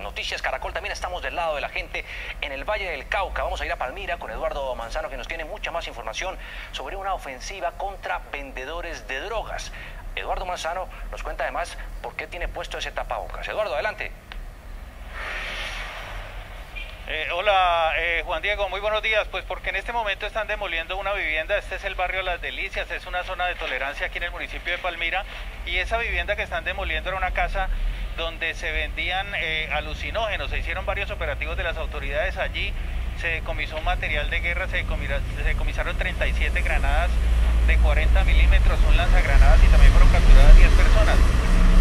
Noticias Caracol, también estamos del lado de la gente en el Valle del Cauca. Vamos a ir a Palmira con Eduardo Manzano que nos tiene mucha más información sobre una ofensiva contra vendedores de drogas. Eduardo Manzano nos cuenta además por qué tiene puesto ese tapabocas. Eduardo, adelante. Eh, hola eh, Juan Diego, muy buenos días. Pues porque en este momento están demoliendo una vivienda. Este es el barrio Las Delicias, es una zona de tolerancia aquí en el municipio de Palmira. Y esa vivienda que están demoliendo era una casa donde se vendían eh, alucinógenos. Se hicieron varios operativos de las autoridades allí. Se decomisó material de guerra, se, decomisaron 37 granadas de 40 milímetros, un lanzagranadas y también fueron capturadas 10 personas.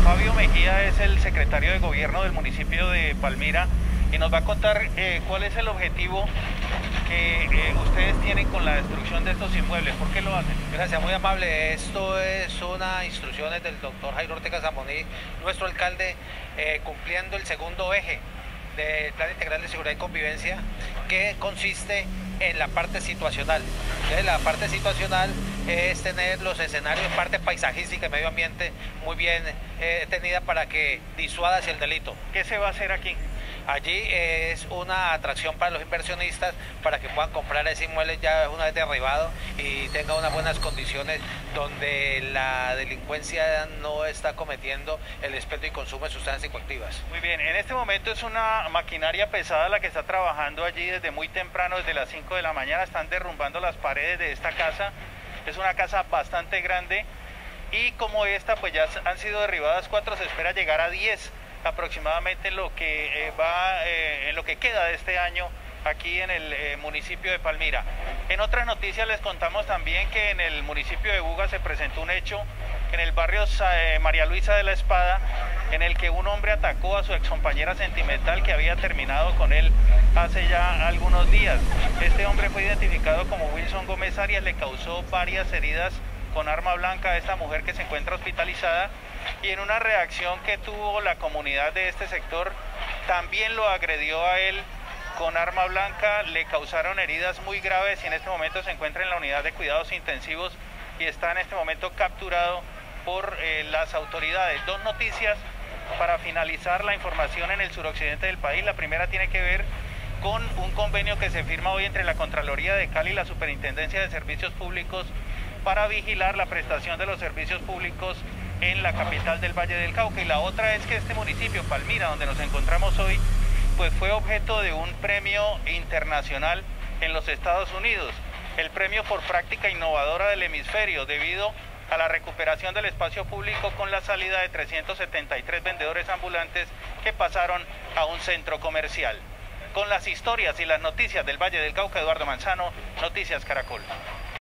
Fabio Mejía es el secretario de gobierno del municipio de Palmira y nos va a contar eh, cuál es el objetivo que eh, ustedes tienen con la destrucción de estos inmuebles. ¿Por qué lo hacen? Gracias, muy amable. Esto es una instrucciones del doctor Jairo Ortega Zamoní, nuestro alcalde, eh, cumpliendo el segundo eje del Plan Integral de Seguridad y Convivencia, que consiste en la parte situacional. la parte situacional es tener los escenarios, parte paisajística y medio ambiente muy bien tenida para que disuada hacia el delito. ¿Qué se va a hacer aquí? Allí es una atracción para los inversionistas para que puedan comprar ese inmueble ya una vez derribado y tenga unas buenas condiciones donde la delincuencia no está cometiendo el expendio y consumo de sustancias psicoactivas. Muy bien, en este momento es una maquinaria pesada la que está trabajando allí desde muy temprano, desde las 5 de la mañana, están derrumbando las paredes de esta casa. Es una casa bastante grande y como esta pues ya han sido derribadas cuatro, se espera llegar a 10 aproximadamente en lo que eh, va, eh, en lo que queda de este año aquí en el eh, municipio de Palmira. En otras noticias les contamos también que en el municipio de Buga se presentó un hecho en el barrio María Luisa de la Espada, en el que un hombre atacó a su excompañera sentimental que había terminado con él hace ya algunos días. Este hombre fue identificado como Wilson Gómez Arias, le causó varias heridas con arma blanca a esta mujer que se encuentra hospitalizada y en una reacción que tuvo la comunidad de este sector, también lo agredió a él con arma blanca, le causaron heridas muy graves y en este momento se encuentra en la unidad de cuidados intensivos y está en este momento capturado por eh, las autoridades. Dos noticias para finalizar la información en el suroccidente del país. La primera tiene que ver con un convenio que se firma hoy entre la Contraloría de Cali y la Superintendencia de Servicios Públicos para vigilar la prestación de los servicios públicos en la capital del Valle del Cauca. Y la otra es que este municipio, Palmira, donde nos encontramos hoy, pues fue objeto de un premio internacional en los Estados Unidos, el premio por práctica innovadora del hemisferio, debido a la recuperación del espacio público con la salida de 373 vendedores ambulantes que pasaron a un centro comercial. Con las historias y las noticias del Valle del Cauca, Eduardo Manzano, Noticias Caracol.